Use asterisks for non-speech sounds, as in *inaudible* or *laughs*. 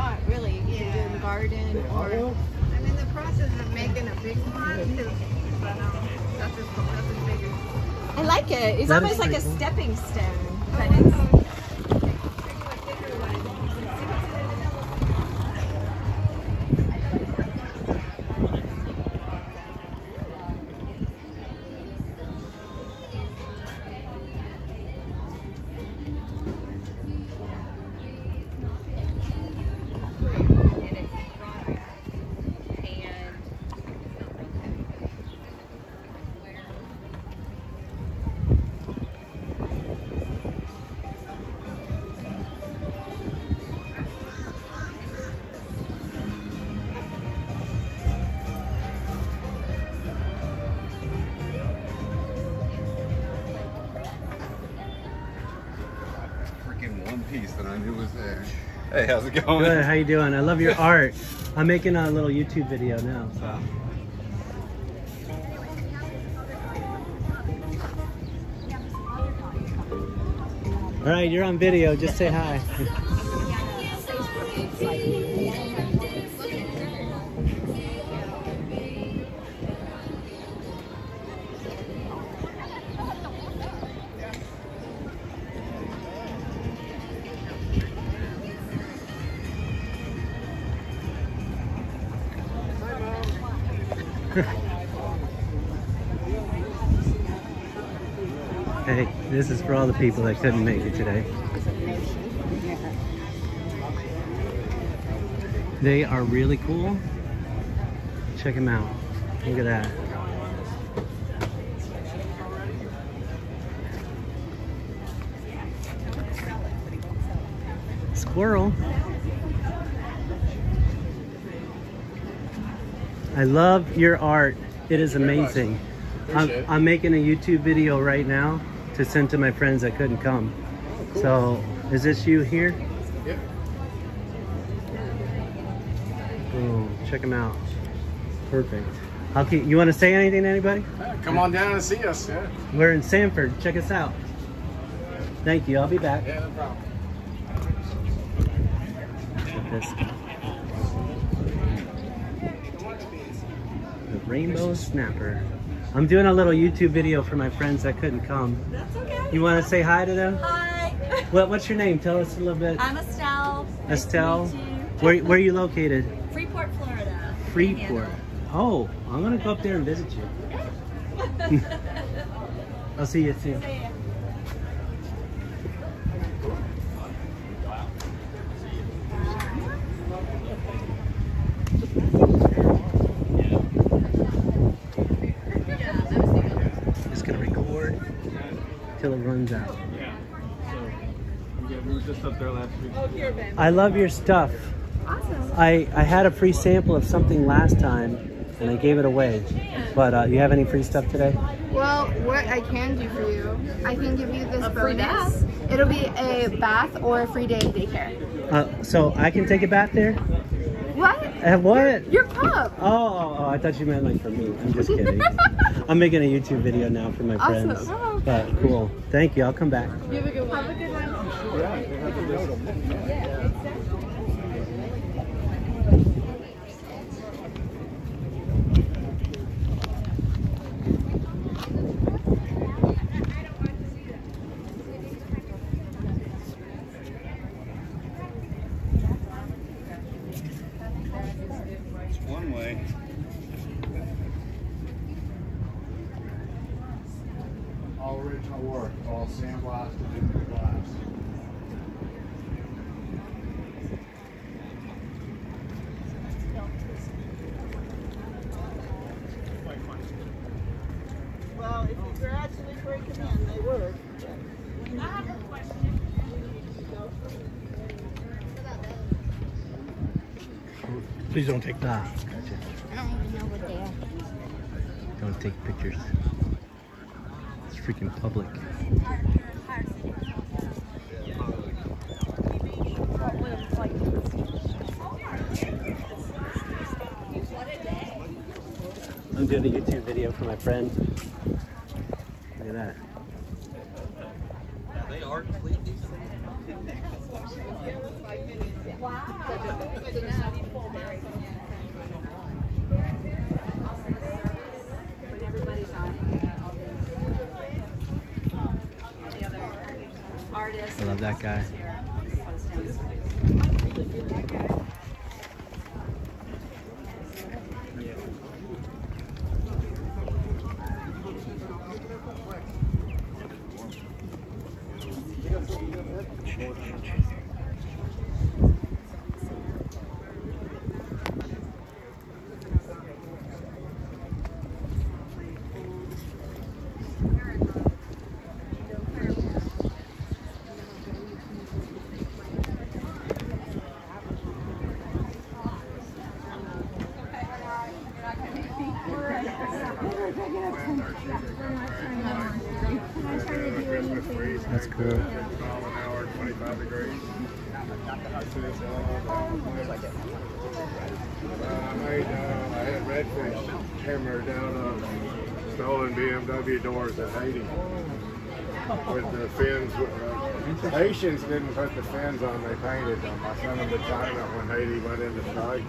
spot, really. You can do it in the garden or. I'm in the process of making a big one too. But um, that's as, that's as. I like it. It's That is almost like a stepping stone. But it's, piece that I knew was there. Hey, how's it going? Good. How you doing? I love your *laughs* art. I'm making a little YouTube video now. So. All right, you're on video. Just say hi. *laughs* Hey, this is for all the people that couldn't make it today. They are really cool. Check them out. Look at that. Squirrel. I love your art. It is amazing. I'm, I'm making a YouTube video right now to send to my friends that couldn't come. So, is this you here? Yep. Boom. Check them out. Perfect. How can, you want to say anything to anybody? Come on down and see us. Yeah. We're in Sanford. Check us out. Thank you. I'll be back. Yeah, no problem. This. The rainbow snapper. I'm doing a little YouTube video for my friends that couldn't come. That's okay. You want to say hi to them? Hi. *laughs* What, what's your name? Tell us a little bit. I'm Estelle. Estelle. meet. Where, where are you located? Freeport, Florida. Freeport. Oh, I'm gonna go up there and visit you. *laughs* I'll see you soon. Just till it runs out. Yeah. So, yeah, we were just up there last week. I love your stuff. Awesome. I, I had a free sample of something last time and I gave it away. But uh, you have any free stuff today? Well, what I can do for you, I can give you this A free bonus. It'll be a bath or a free day of daycare. Uh, so I can take a bath there? What? Uh, what? Your pup. Oh, oh, oh, I thought you meant like for me. I'm just kidding. *laughs* I'm making a YouTube video now for my Awesome. friends. Oh, But cool. Thank you. I'll come back. You have a good one. Have a good one. It's All original work, all sandblasted into glass. Well, if you gradually break them in, they work. Please don't take that. I don't even know what they are. Don't take pictures. It's freaking public. I'm doing a YouTube video for my friend. Look at that. They are complete. I love that guy. That's cool. Mile an hour, 25 degrees. I uh, I had redfish hammer down on stolen BMW doors in Haiti. With the fins, uh, Haitians didn't put the fins on, they painted them. I sent them to China when Haiti went into strike.